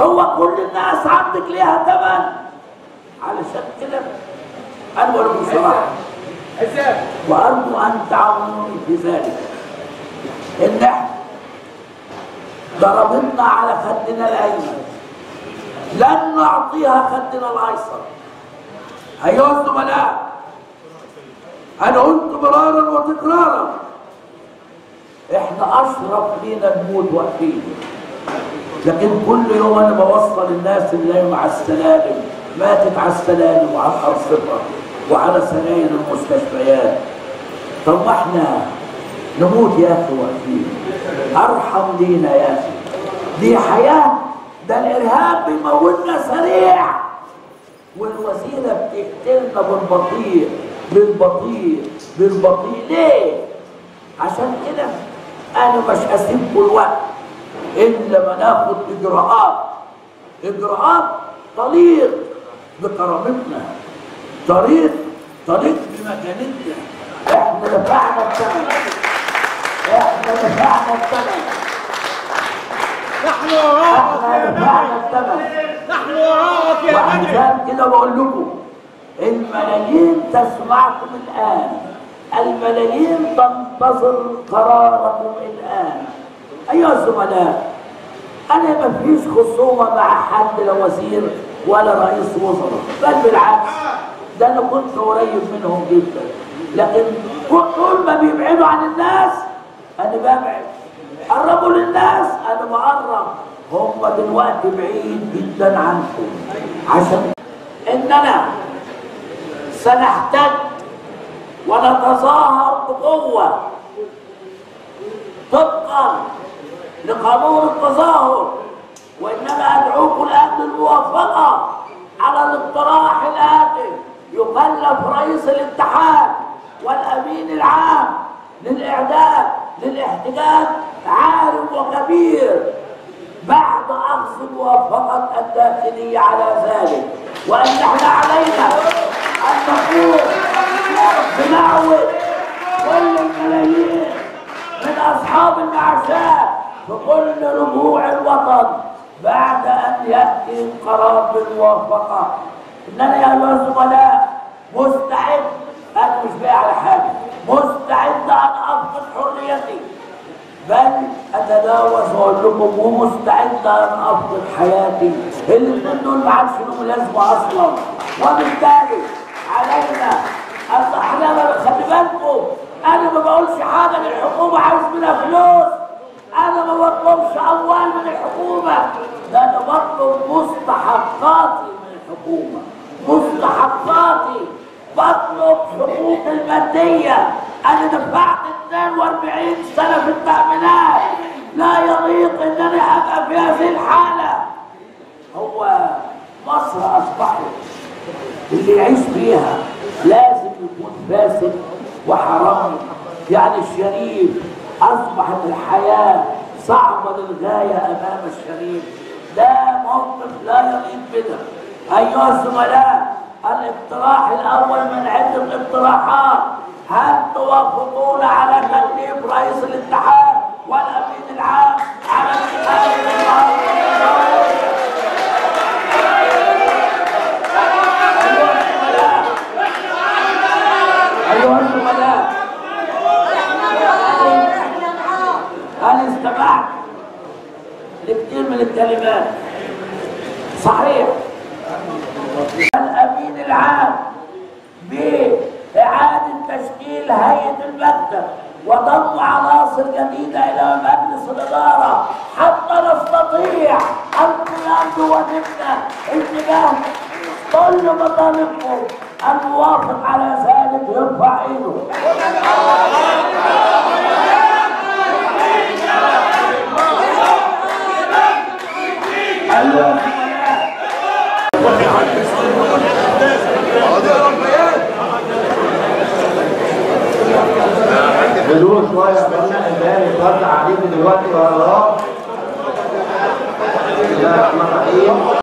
هو كل الناس عندك ليها ثمن علشان كده. بقول لكم بصراحه وأرجو أن تعاونوني في ذلك. إن إحنا ضربتنا على خدنا الأيمن. لن نعطيها خدنا الأيسر. أيها الزملاء أنا قلت مرارا وتكرارا؟ إحنا أشرف لينا نموت واقفين لكن كل يوم أنا بوصل الناس اللي على السلالم ماتت على السلالم وعلى الارصفه وعلى سراير المستشفيات. طب ما إحنا نموت يا أخي واقفين أرحم لينا يا أخي. دي حياة ده الإرهاب بيموتنا سريع. والوزيره بتقتلنا بالبطيء بالبطيء بالبطيء. ليه؟ عشان كده أنا مش هسيبكم الوقت. إلا ما ناخد إجراءات. إجراءات طريق بكرامتنا. طريق طريق بمكانتنا. إحنا دفعنا الثمن إحنا دفعنا الثمن نحن وراءك يا الثمن نحن وراءك يا مجد. وعشان كده بقول لكم الملايين تسمعكم الآن. الملايين تنتظر قراركم الآن. أيها الزملاء أنا ما فيش خصومة مع حد لا وزير ولا رئيس وزراء بل بالعكس ده أنا كنت قريب منهم جدا. لكن طول ما بيبعدوا عن الناس أنا ببعد. قربوا للناس أنا بقرب. هم دلوقتي بعيد جدا عنكم. عشان إننا سنحتاج ونتظاهر بقوة طبقا لقانون التظاهر وإنما أدعوكم الآن للموافقة على الاقتراح الآتي يكلف رئيس الاتحاد والأمين العام للإعداد للاحتجاج عارف وكبير بعد أخذ موافقة الداخلية على ذلك. وأن إحنا علينا أن نقوم بنعوة كل الملايين من أصحاب المعاشات في كل ربوع الوطن بعد أن يأتي القرار بالموافقة. إنني يا أيها الزملاء مستعد أنا مش بايع على حاجة مستعد أن أفقد حريتي. بل اتجاوز وأقول لكم ومستعد أن افقد حياتي. الاثنين دول ما عادش لهم لازمة أصلا. وبالتالي علينا ان إحنا خلي بالكم أنا ما بقولش حاجة للحكومه عايز منها فلوس أنا ما بطلبش الحكومة ده أنا بطلب مستحقاتي من الحكومة. مستحقاتي بطلب حقوق المادية أنا دفعت 42 سنة في التأمينات. لا يليق إن أنا أبقى في هذه الحالة. هو مصر أصبحت اللي يعيش فيها لازم يكون فاسد وحرامي يعني الشريف أصبحت الحياة صعبة للغاية أمام الشريف ده موقف لا يليق بنا أيها الزملاء الاقتراح الأول من عدة اقتراحات هل توافقون على تكليف رئيس الاتحاد والأمين العام على اتخاذ القرار أيها الزملاء أنا استمعت من الكلمات صحيح. الأمين العام بإعادة تشكيل هيئة المكتب وضم عناصر جديدة إلى مجلس الإدارة حتى نستطيع القيام بواجبنا اتجاه كل مطالبكم الموافق على ذلك. يرفع ايده. هدوء شوية يا اخوانا البيان يتوزع عليكم دلوقتي وراه بسم الله الرحمن الرحيم